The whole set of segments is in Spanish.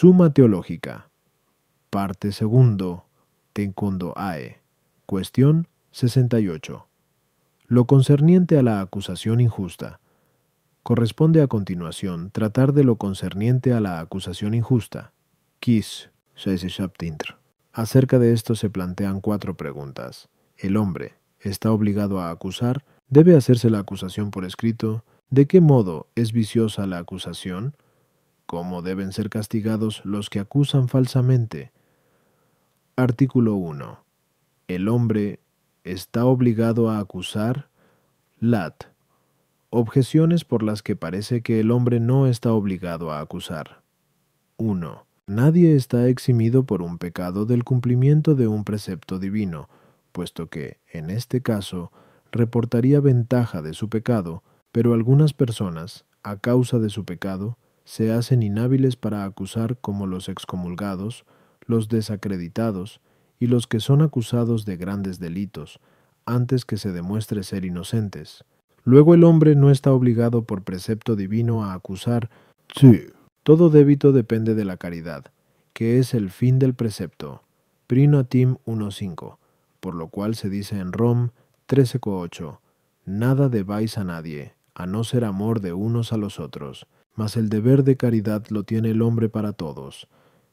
Suma teológica. Parte segundo. Tenkundo AE. Cuestión 68. Lo concerniente a la acusación injusta. Corresponde a continuación tratar de lo concerniente a la acusación injusta. Kiss, Acerca de esto se plantean cuatro preguntas. El hombre está obligado a acusar, debe hacerse la acusación por escrito, de qué modo es viciosa la acusación, cómo deben ser castigados los que acusan falsamente. Artículo 1. El hombre está obligado a acusar. Lat. Objeciones por las que parece que el hombre no está obligado a acusar. 1. Nadie está eximido por un pecado del cumplimiento de un precepto divino, puesto que, en este caso, reportaría ventaja de su pecado, pero algunas personas, a causa de su pecado, se hacen inhábiles para acusar como los excomulgados, los desacreditados y los que son acusados de grandes delitos, antes que se demuestre ser inocentes. Luego el hombre no está obligado por precepto divino a acusar. Sí. Todo débito depende de la caridad, que es el fin del precepto. Prinotim 1.5, por lo cual se dice en Rom 13.8, Nada debáis a nadie, a no ser amor de unos a los otros, mas el deber de caridad lo tiene el hombre para todos,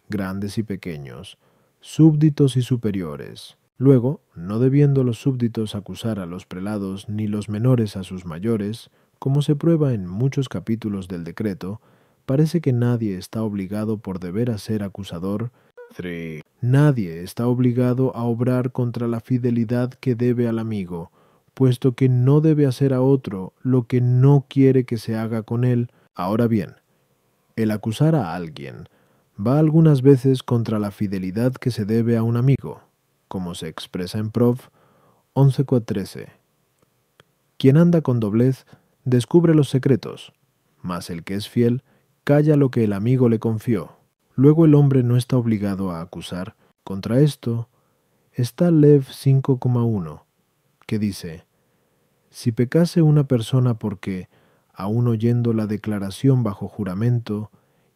grandes y pequeños, súbditos y superiores. Luego, no debiendo los súbditos acusar a los prelados ni los menores a sus mayores, como se prueba en muchos capítulos del decreto, parece que nadie está obligado por deber a ser acusador. 3. Nadie está obligado a obrar contra la fidelidad que debe al amigo, puesto que no debe hacer a otro lo que no quiere que se haga con él. Ahora bien, el acusar a alguien va algunas veces contra la fidelidad que se debe a un amigo, como se expresa en Prof 11.13. Quien anda con doblez descubre los secretos, mas el que es fiel calla lo que el amigo le confió. Luego el hombre no está obligado a acusar. Contra esto está Lev 5,1, que dice, Si pecase una persona porque, aun oyendo la declaración bajo juramento,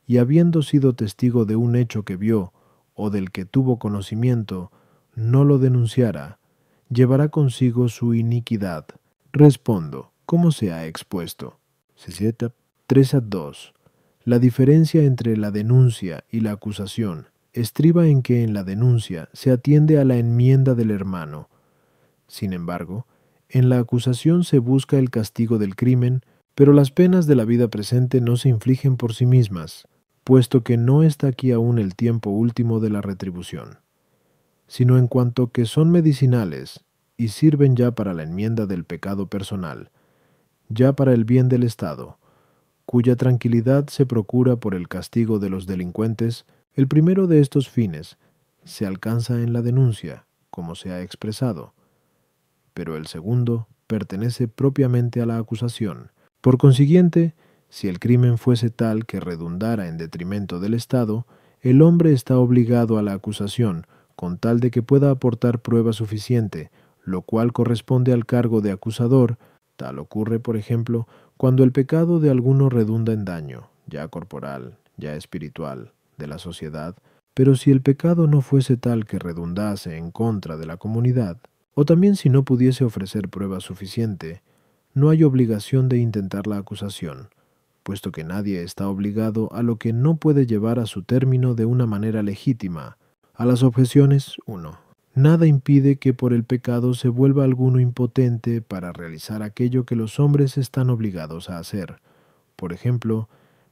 y habiendo sido testigo de un hecho que vio o del que tuvo conocimiento, no lo denunciara, llevará consigo su iniquidad. Respondo, ¿cómo se ha expuesto? 3 a 2. La diferencia entre la denuncia y la acusación estriba en que en la denuncia se atiende a la enmienda del hermano. Sin embargo, en la acusación se busca el castigo del crimen, pero las penas de la vida presente no se infligen por sí mismas, puesto que no está aquí aún el tiempo último de la retribución, sino en cuanto que son medicinales y sirven ya para la enmienda del pecado personal, ya para el bien del Estado, cuya tranquilidad se procura por el castigo de los delincuentes, el primero de estos fines se alcanza en la denuncia, como se ha expresado, pero el segundo pertenece propiamente a la acusación. Por consiguiente, si el crimen fuese tal que redundara en detrimento del Estado, el hombre está obligado a la acusación, con tal de que pueda aportar prueba suficiente, lo cual corresponde al cargo de acusador, tal ocurre, por ejemplo, cuando el pecado de alguno redunda en daño, ya corporal, ya espiritual, de la sociedad, pero si el pecado no fuese tal que redundase en contra de la comunidad, o también si no pudiese ofrecer prueba suficiente, no hay obligación de intentar la acusación, puesto que nadie está obligado a lo que no puede llevar a su término de una manera legítima. A las objeciones, 1. Nada impide que por el pecado se vuelva alguno impotente para realizar aquello que los hombres están obligados a hacer. Por ejemplo,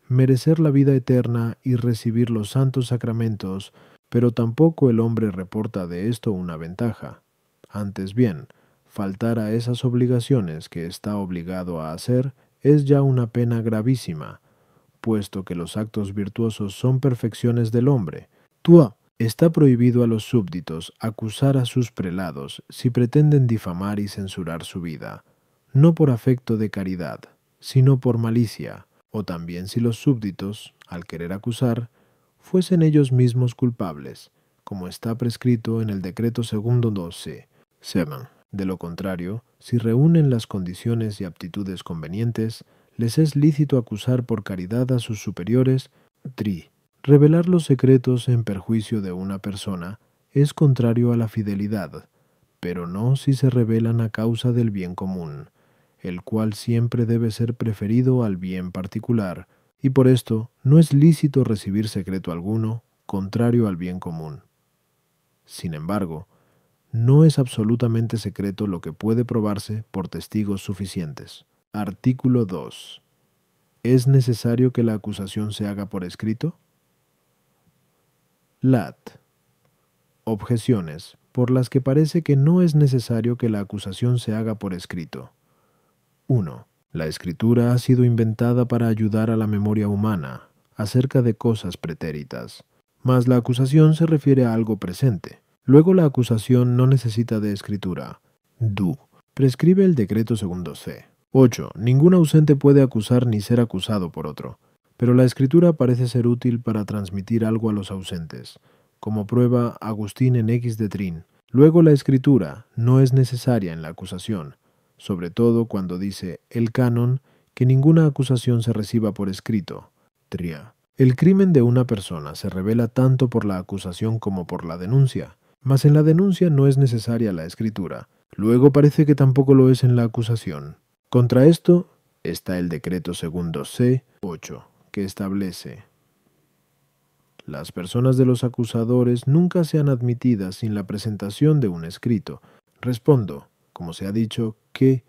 merecer la vida eterna y recibir los santos sacramentos, pero tampoco el hombre reporta de esto una ventaja. Antes bien, faltar a esas obligaciones que está obligado a hacer es ya una pena gravísima, puesto que los actos virtuosos son perfecciones del hombre. Tú Está prohibido a los súbditos acusar a sus prelados si pretenden difamar y censurar su vida, no por afecto de caridad, sino por malicia, o también si los súbditos, al querer acusar, fuesen ellos mismos culpables, como está prescrito en el decreto segundo 12. 7. De lo contrario, si reúnen las condiciones y aptitudes convenientes, les es lícito acusar por caridad a sus superiores, tri, revelar los secretos en perjuicio de una persona es contrario a la fidelidad, pero no si se revelan a causa del bien común, el cual siempre debe ser preferido al bien particular, y por esto no es lícito recibir secreto alguno contrario al bien común. Sin embargo, no es absolutamente secreto lo que puede probarse por testigos suficientes. Artículo 2. ¿Es necesario que la acusación se haga por escrito? Lat. Objeciones por las que parece que no es necesario que la acusación se haga por escrito. 1. La escritura ha sido inventada para ayudar a la memoria humana acerca de cosas pretéritas, mas la acusación se refiere a algo presente. Luego la acusación no necesita de escritura. Du. Prescribe el decreto segundo C. 8. Ningún ausente puede acusar ni ser acusado por otro, pero la escritura parece ser útil para transmitir algo a los ausentes, como prueba Agustín en X de Trin. Luego la escritura no es necesaria en la acusación, sobre todo cuando dice el canon que ninguna acusación se reciba por escrito. Tria. El crimen de una persona se revela tanto por la acusación como por la denuncia, mas en la denuncia no es necesaria la escritura. Luego parece que tampoco lo es en la acusación. Contra esto está el decreto segundo C 8, que establece las personas de los acusadores nunca sean admitidas sin la presentación de un escrito. Respondo, como se ha dicho, que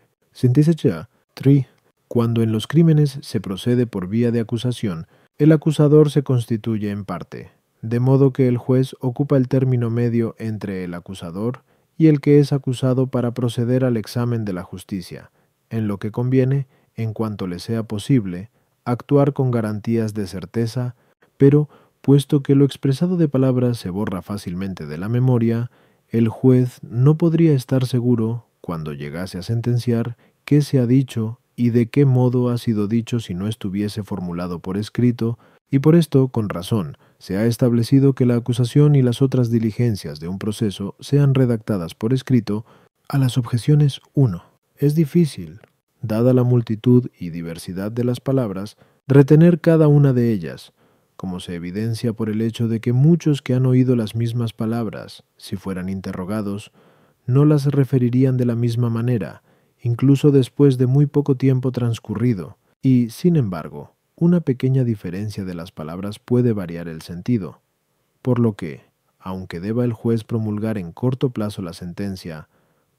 ya, tri, cuando en los crímenes se procede por vía de acusación, el acusador se constituye en parte, de modo que el juez ocupa el término medio entre el acusador y el que es acusado para proceder al examen de la justicia, en lo que conviene, en cuanto le sea posible, actuar con garantías de certeza, pero, puesto que lo expresado de palabras se borra fácilmente de la memoria, el juez no podría estar seguro cuando llegase a sentenciar qué se ha dicho y de qué modo ha sido dicho si no estuviese formulado por escrito, y por esto, con razón, se ha establecido que la acusación y las otras diligencias de un proceso sean redactadas por escrito a las objeciones 1. Es difícil, dada la multitud y diversidad de las palabras, retener cada una de ellas, como se evidencia por el hecho de que muchos que han oído las mismas palabras, si fueran interrogados, no las referirían de la misma manera, incluso después de muy poco tiempo transcurrido, y, sin embargo, una pequeña diferencia de las palabras puede variar el sentido, por lo que, aunque deba el juez promulgar en corto plazo la sentencia,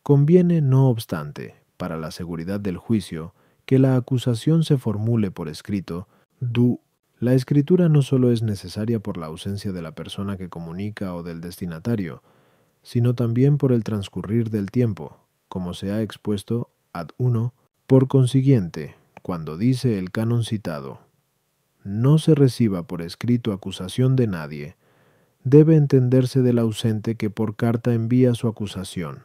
conviene, no obstante, para la seguridad del juicio, que la acusación se formule por escrito, du. La escritura no solo es necesaria por la ausencia de la persona que comunica o del destinatario, sino también por el transcurrir del tiempo, como se ha expuesto ad uno. Por consiguiente, cuando dice el canon citado, no se reciba por escrito acusación de nadie, debe entenderse del ausente que por carta envía su acusación.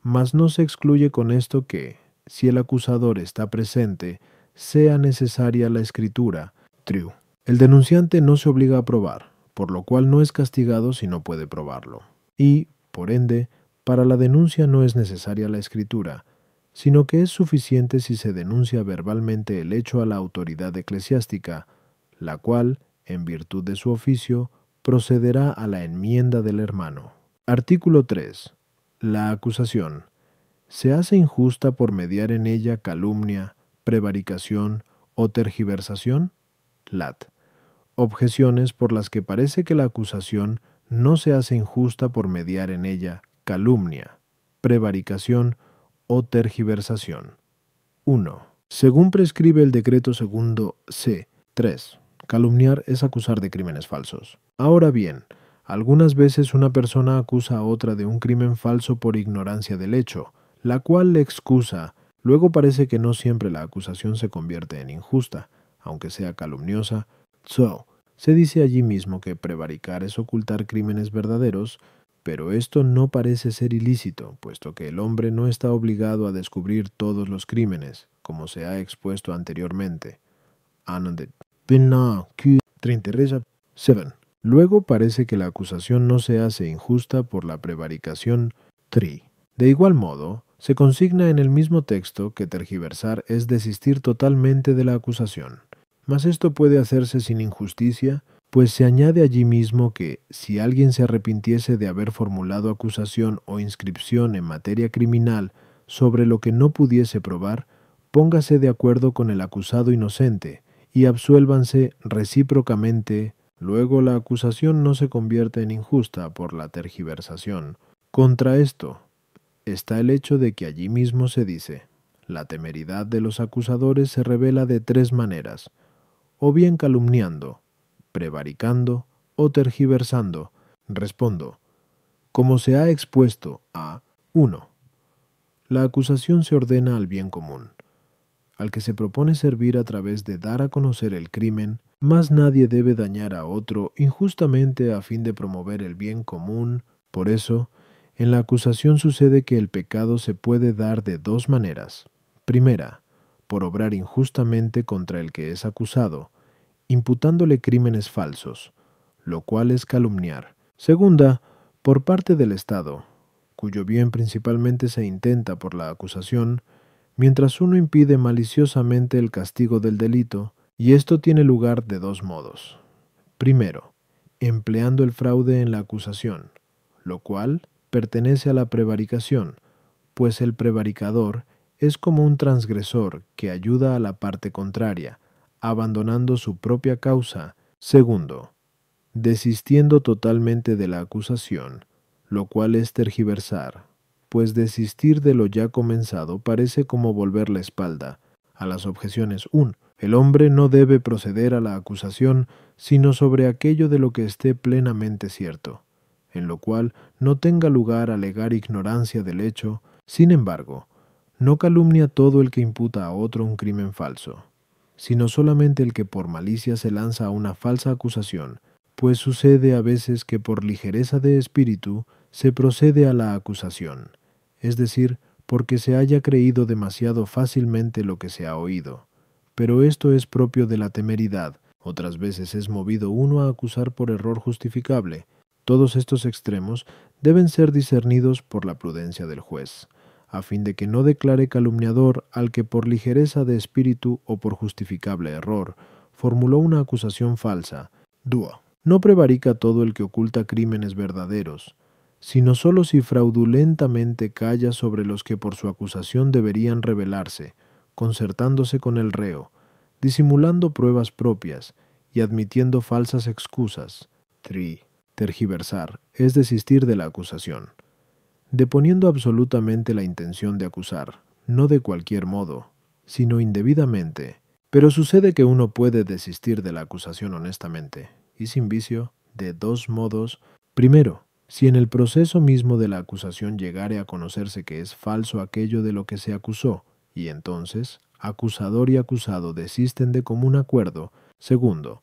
Mas no se excluye con esto que, si el acusador está presente, sea necesaria la escritura, true. El denunciante no se obliga a probar, por lo cual no es castigado si no puede probarlo y, por ende, para la denuncia no es necesaria la escritura, sino que es suficiente si se denuncia verbalmente el hecho a la autoridad eclesiástica, la cual, en virtud de su oficio, procederá a la enmienda del hermano. Artículo 3. La acusación. ¿Se hace injusta por mediar en ella calumnia, prevaricación o tergiversación? Lat. Objeciones por las que parece que la acusación no se hace injusta por mediar en ella calumnia, prevaricación o tergiversación. 1. Según prescribe el decreto segundo C. 3. Calumniar es acusar de crímenes falsos. Ahora bien, algunas veces una persona acusa a otra de un crimen falso por ignorancia del hecho, la cual le excusa. Luego parece que no siempre la acusación se convierte en injusta, aunque sea calumniosa. So, se dice allí mismo que prevaricar es ocultar crímenes verdaderos, pero esto no parece ser ilícito, puesto que el hombre no está obligado a descubrir todos los crímenes, como se ha expuesto anteriormente. Luego parece que la acusación no se hace injusta por la prevaricación. De igual modo, se consigna en el mismo texto que tergiversar es desistir totalmente de la acusación. Mas esto puede hacerse sin injusticia, pues se añade allí mismo que, si alguien se arrepintiese de haber formulado acusación o inscripción en materia criminal sobre lo que no pudiese probar, póngase de acuerdo con el acusado inocente y absuélvanse recíprocamente. Luego la acusación no se convierte en injusta por la tergiversación. Contra esto está el hecho de que allí mismo se dice, la temeridad de los acusadores se revela de tres maneras, o bien calumniando, prevaricando o tergiversando? Respondo, como se ha expuesto a 1. La acusación se ordena al bien común. Al que se propone servir a través de dar a conocer el crimen, más nadie debe dañar a otro injustamente a fin de promover el bien común. Por eso, en la acusación sucede que el pecado se puede dar de dos maneras. Primera, por obrar injustamente contra el que es acusado, imputándole crímenes falsos, lo cual es calumniar. Segunda, por parte del Estado, cuyo bien principalmente se intenta por la acusación, mientras uno impide maliciosamente el castigo del delito, y esto tiene lugar de dos modos. Primero, empleando el fraude en la acusación, lo cual pertenece a la prevaricación, pues el prevaricador es como un transgresor que ayuda a la parte contraria, abandonando su propia causa. Segundo, desistiendo totalmente de la acusación, lo cual es tergiversar, pues desistir de lo ya comenzado parece como volver la espalda a las objeciones. 1. El hombre no debe proceder a la acusación sino sobre aquello de lo que esté plenamente cierto, en lo cual no tenga lugar alegar ignorancia del hecho, sin embargo, no calumnia todo el que imputa a otro un crimen falso sino solamente el que por malicia se lanza a una falsa acusación, pues sucede a veces que por ligereza de espíritu se procede a la acusación, es decir, porque se haya creído demasiado fácilmente lo que se ha oído. Pero esto es propio de la temeridad, otras veces es movido uno a acusar por error justificable. Todos estos extremos deben ser discernidos por la prudencia del juez a fin de que no declare calumniador al que por ligereza de espíritu o por justificable error formuló una acusación falsa. Dúo. No prevarica todo el que oculta crímenes verdaderos, sino sólo si fraudulentamente calla sobre los que por su acusación deberían revelarse, concertándose con el reo, disimulando pruebas propias y admitiendo falsas excusas. Tri. Tergiversar es desistir de la acusación deponiendo absolutamente la intención de acusar, no de cualquier modo, sino indebidamente. Pero sucede que uno puede desistir de la acusación honestamente, y sin vicio, de dos modos. Primero, si en el proceso mismo de la acusación llegare a conocerse que es falso aquello de lo que se acusó, y entonces acusador y acusado desisten de común acuerdo. Segundo,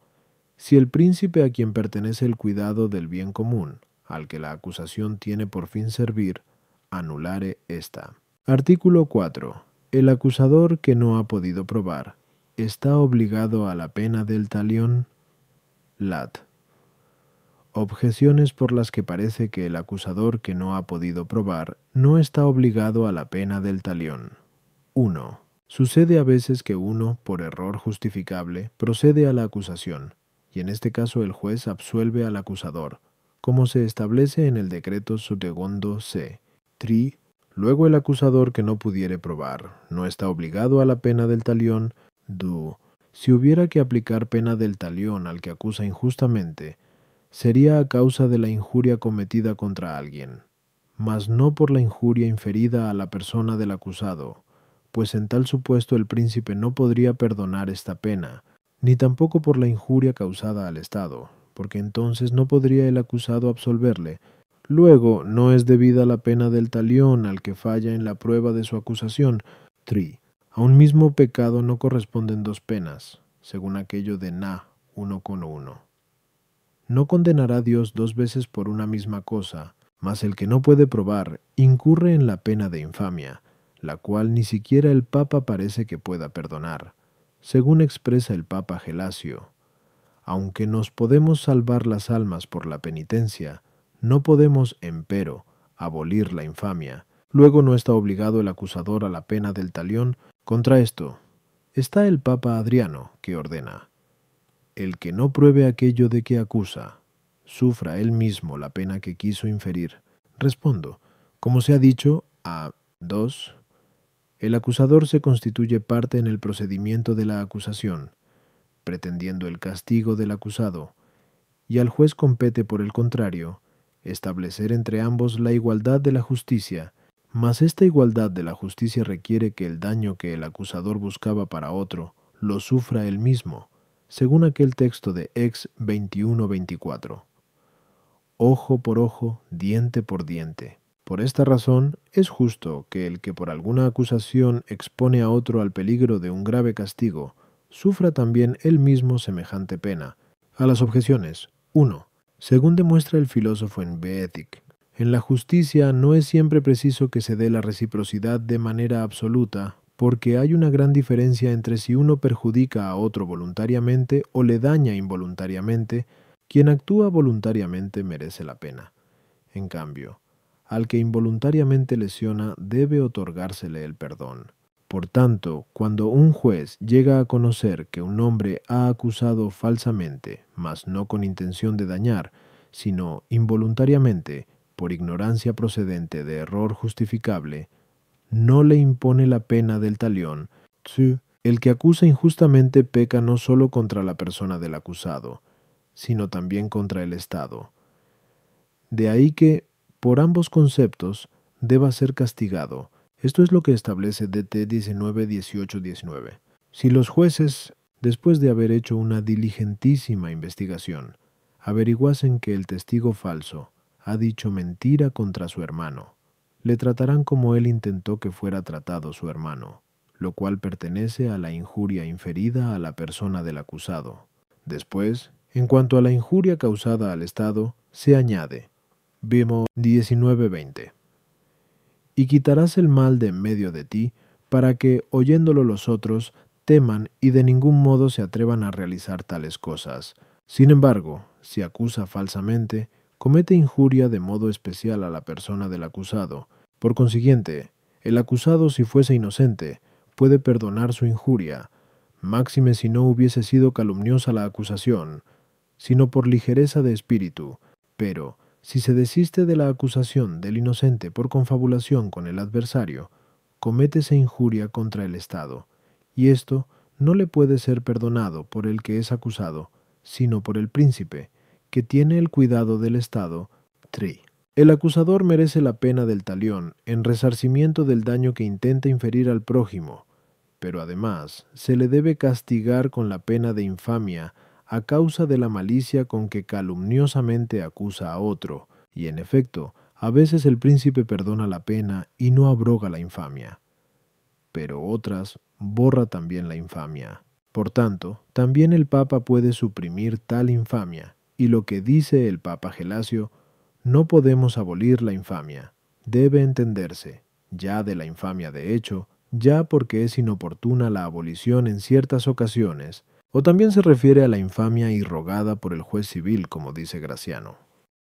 si el príncipe a quien pertenece el cuidado del bien común al que la acusación tiene por fin servir, anulare esta. Artículo 4. El acusador que no ha podido probar está obligado a la pena del talión lat. Objeciones por las que parece que el acusador que no ha podido probar no está obligado a la pena del talión. 1. Sucede a veces que uno, por error justificable, procede a la acusación, y en este caso el juez absuelve al acusador, como se establece en el decreto segundo c. Tri. Luego el acusador que no pudiere probar no está obligado a la pena del talión. Du. Si hubiera que aplicar pena del talión al que acusa injustamente, sería a causa de la injuria cometida contra alguien, mas no por la injuria inferida a la persona del acusado, pues en tal supuesto el príncipe no podría perdonar esta pena, ni tampoco por la injuria causada al Estado, porque entonces no podría el acusado absolverle. Luego, no es debida la pena del talión al que falla en la prueba de su acusación. Tri. A un mismo pecado no corresponden dos penas, según aquello de Na, uno con uno. No condenará Dios dos veces por una misma cosa, mas el que no puede probar incurre en la pena de infamia, la cual ni siquiera el Papa parece que pueda perdonar, según expresa el Papa Gelasio aunque nos podemos salvar las almas por la penitencia, no podemos, empero, abolir la infamia. Luego no está obligado el acusador a la pena del talión. Contra esto, está el Papa Adriano, que ordena el que no pruebe aquello de que acusa, sufra él mismo la pena que quiso inferir. Respondo, como se ha dicho, a 2. El acusador se constituye parte en el procedimiento de la acusación, pretendiendo el castigo del acusado, y al juez compete, por el contrario, establecer entre ambos la igualdad de la justicia, mas esta igualdad de la justicia requiere que el daño que el acusador buscaba para otro lo sufra él mismo, según aquel texto de Ex 21-24. Ojo por ojo, diente por diente. Por esta razón, es justo que el que por alguna acusación expone a otro al peligro de un grave castigo, sufra también él mismo semejante pena. A las objeciones. 1. Según demuestra el filósofo en Beethic, en la justicia no es siempre preciso que se dé la reciprocidad de manera absoluta, porque hay una gran diferencia entre si uno perjudica a otro voluntariamente o le daña involuntariamente, quien actúa voluntariamente merece la pena. En cambio, al que involuntariamente lesiona debe otorgársele el perdón. Por tanto, cuando un juez llega a conocer que un hombre ha acusado falsamente, mas no con intención de dañar, sino involuntariamente, por ignorancia procedente de error justificable, no le impone la pena del talión. El que acusa injustamente peca no solo contra la persona del acusado, sino también contra el Estado. De ahí que, por ambos conceptos, deba ser castigado, esto es lo que establece DT 191819. Si los jueces, después de haber hecho una diligentísima investigación, averiguasen que el testigo falso ha dicho mentira contra su hermano, le tratarán como él intentó que fuera tratado su hermano, lo cual pertenece a la injuria inferida a la persona del acusado. Después, en cuanto a la injuria causada al Estado, se añade, vimos 1920 y quitarás el mal de en medio de ti, para que, oyéndolo los otros, teman y de ningún modo se atrevan a realizar tales cosas. Sin embargo, si acusa falsamente, comete injuria de modo especial a la persona del acusado. Por consiguiente, el acusado, si fuese inocente, puede perdonar su injuria, máxime si no hubiese sido calumniosa la acusación, sino por ligereza de espíritu, pero, si se desiste de la acusación del inocente por confabulación con el adversario, cométese injuria contra el Estado, y esto no le puede ser perdonado por el que es acusado, sino por el príncipe, que tiene el cuidado del Estado. El acusador merece la pena del talión en resarcimiento del daño que intenta inferir al prójimo, pero además se le debe castigar con la pena de infamia a causa de la malicia con que calumniosamente acusa a otro, y en efecto, a veces el príncipe perdona la pena y no abroga la infamia. Pero otras borra también la infamia. Por tanto, también el Papa puede suprimir tal infamia, y lo que dice el Papa Gelasio, no podemos abolir la infamia. Debe entenderse, ya de la infamia de hecho, ya porque es inoportuna la abolición en ciertas ocasiones, o también se refiere a la infamia irrogada por el juez civil, como dice Graciano.